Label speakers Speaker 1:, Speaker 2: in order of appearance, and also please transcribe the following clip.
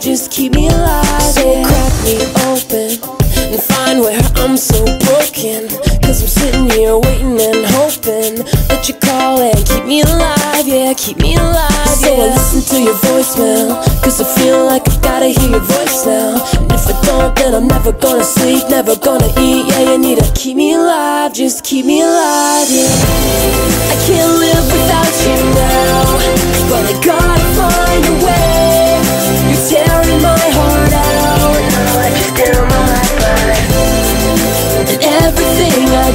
Speaker 1: just keep me alive So yeah. crack me open And find where I'm so broken Cause I'm sitting here waiting and hoping That you call and keep me alive Yeah, keep me alive So yeah. I listen to your voicemail Cause I feel like I gotta hear your voice now And if I don't then I'm never gonna sleep Never gonna eat Yeah, you need to keep me alive Just keep me alive, yeah I can't